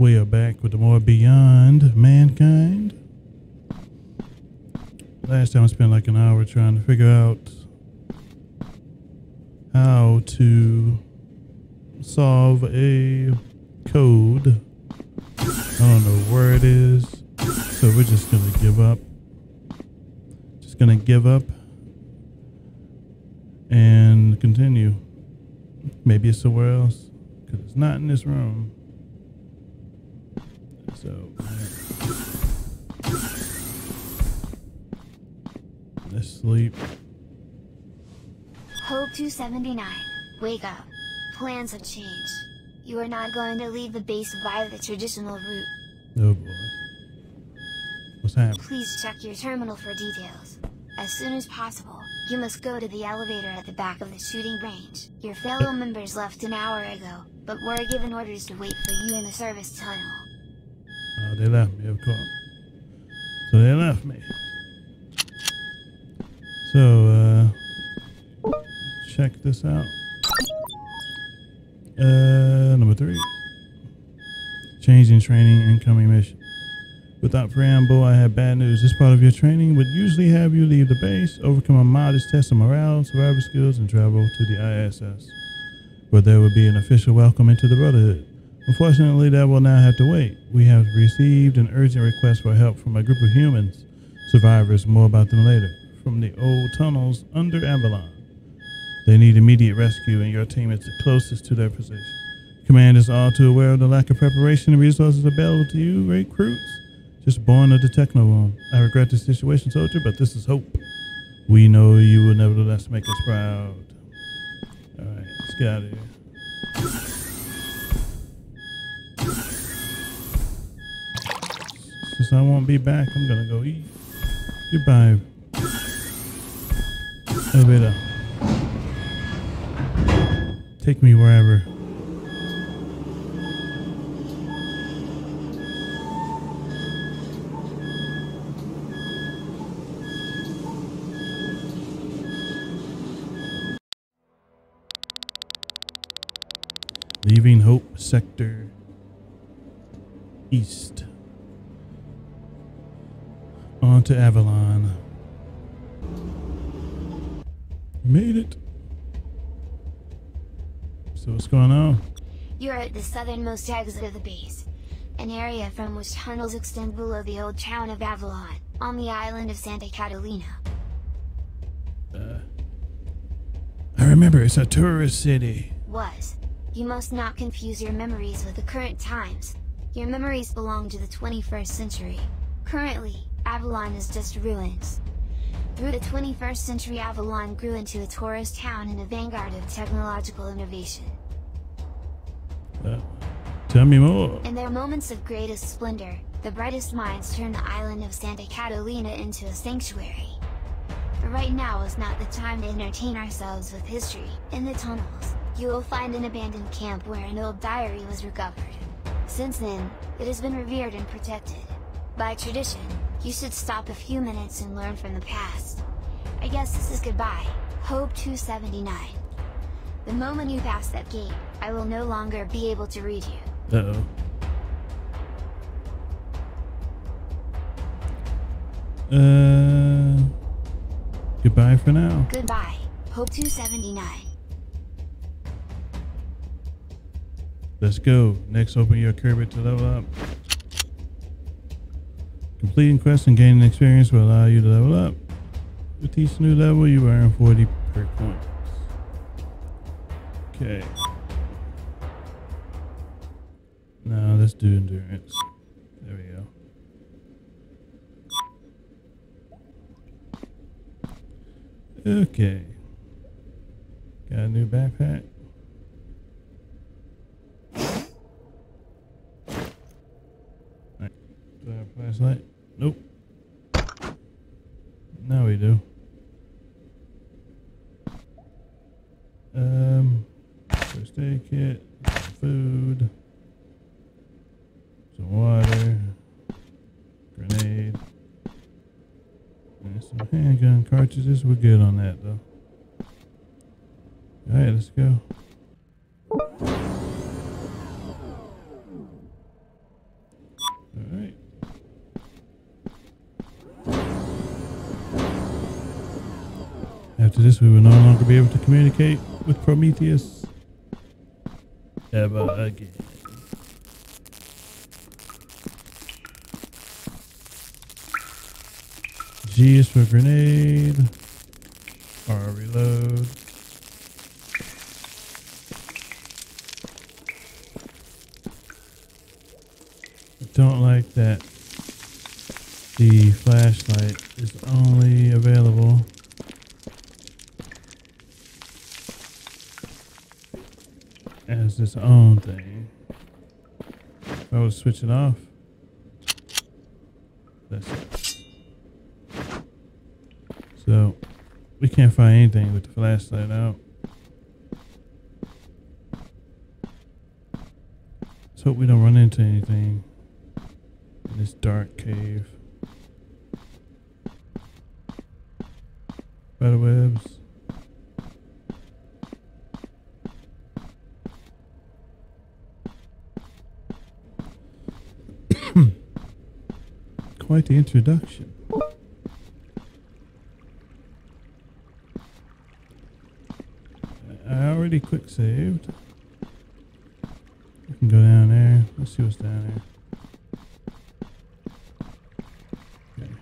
We are back with the more Beyond Mankind. Last time I spent like an hour trying to figure out how to solve a code. I don't know where it is, so we're just gonna give up. Just gonna give up and continue. Maybe it's somewhere else because it's not in this room. So let's sleep. Hope 279. Wake up. Plans have changed. You are not going to leave the base via the traditional route. Oh boy. What's happening? Please check your terminal for details. As soon as possible, you must go to the elevator at the back of the shooting range. Your fellow members left an hour ago, but were given orders to wait for you in the service tunnel. Oh, they left me, of course. So they left me. So, uh, check this out. Uh, number three. Changing training, incoming mission. Without preamble, I have bad news. This part of your training would usually have you leave the base, overcome a modest test of morale, survival skills, and travel to the ISS, where there would be an official welcome into the Brotherhood. Unfortunately, that will now have to wait. We have received an urgent request for help from a group of humans, survivors, more about them later, from the old tunnels under Avalon. They need immediate rescue, and your team is the closest to their position. Command is all too aware of the lack of preparation and resources available to you, recruits. Just born of the techno room. I regret the situation, soldier, but this is hope. We know you will nevertheless make us proud. Alright, let's get out of here. Since I won't be back, I'm gonna go eat. Goodbye. Elevator. Take me wherever. Leaving Hope Sector East. On to Avalon. Made it. So what's going on? You're at the southernmost exit of the base, an area from which tunnels extend below the old town of Avalon, on the island of Santa Catalina. Uh, I remember it's a tourist city. Was. You must not confuse your memories with the current times. Your memories belong to the 21st century. Currently, Avalon is just ruins. Through the 21st century Avalon grew into a tourist town and a vanguard of technological innovation. Uh, tell me more. In their moments of greatest splendor, the brightest minds turned the island of Santa Catalina into a sanctuary. But right now is not the time to entertain ourselves with history. In the tunnels, you will find an abandoned camp where an old diary was recovered. Since then, it has been revered and protected. By tradition, you should stop a few minutes and learn from the past. I guess this is goodbye, Hope 279. The moment you pass that gate, I will no longer be able to read you. Uh-oh. Uh, goodbye for now. Goodbye, Hope 279. Let's go. Next, open your career to level up. Completing quests and gaining experience will allow you to level up. With each new level, you earn 40 per points. Okay. Now let's do endurance. There we go. Okay. Got a new backpack. Alright. Nope. Now we do. Um, first aid kit, some food, some water, grenade, and some handgun cartridges. We're good on that though. All right, let's go. After this, we will no longer be able to communicate with Prometheus ever again. G is for grenade. R reload. Don't like that the flashlight is only available as its own thing. If I would switch it off, that's it. So we can't find anything with the flashlight out. Let's hope we don't run into anything in this dark cave. Spider webs. Quite the introduction. I already quick saved. We can go down there. Let's see what's down there. Okay.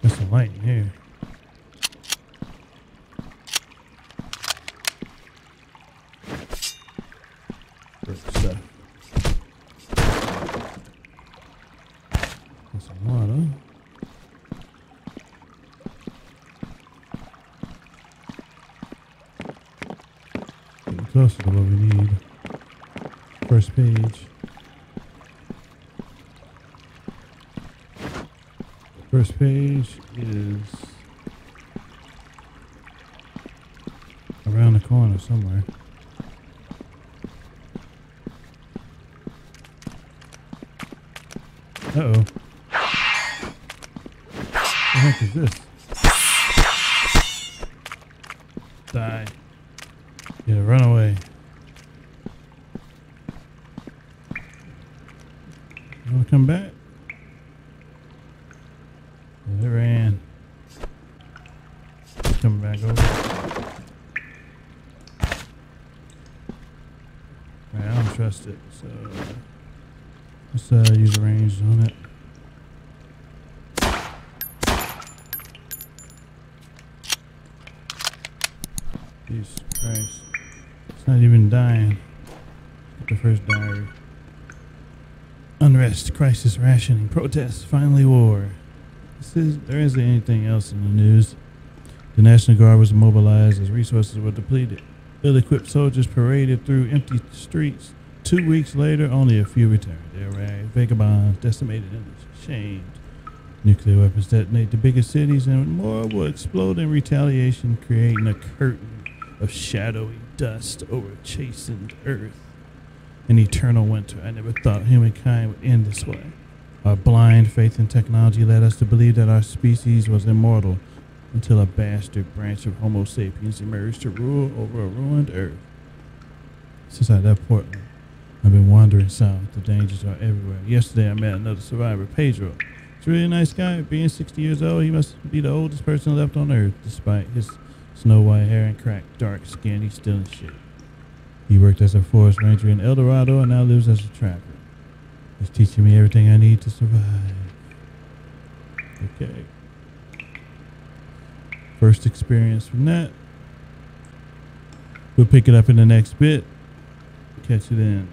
There's some light in here. Eh? Good stuff. There's some water. Getting closer what we need. First page. First page is around the corner somewhere. Uh oh. The heck is this? Die. Yeah, run away. You wanna come back? Yeah, they ran. Coming back over. Right, I don't trust it, so let's uh, use a range on it. Jesus Christ. Not even dying. The first diary. Unrest, crisis, rationing, protests, finally war. This is, there isn't anything else in the news. The National Guard was mobilized as resources were depleted. Ill-equipped soldiers paraded through empty streets. Two weeks later, only a few returned. They arrived vagabonds, decimated and shamed. Nuclear weapons detonate the biggest cities, and more will explode in retaliation, creating a curtain of shadowy dust over chastened earth. An eternal winter. I never thought humankind would end this way. Our blind faith in technology led us to believe that our species was immortal until a bastard branch of Homo sapiens emerged to rule over a ruined earth. Since I left Portland, I've been wandering south. The dangers are everywhere. Yesterday, I met another survivor, Pedro. He's a really nice guy. Being 60 years old, he must be the oldest person left on Earth. Despite his snow white hair and cracked dark skin, he's still in shape. He worked as a forest ranger in El Dorado and now lives as a trapper. He's teaching me everything I need to survive. Okay. First experience from that. We'll pick it up in the next bit. Catch it in.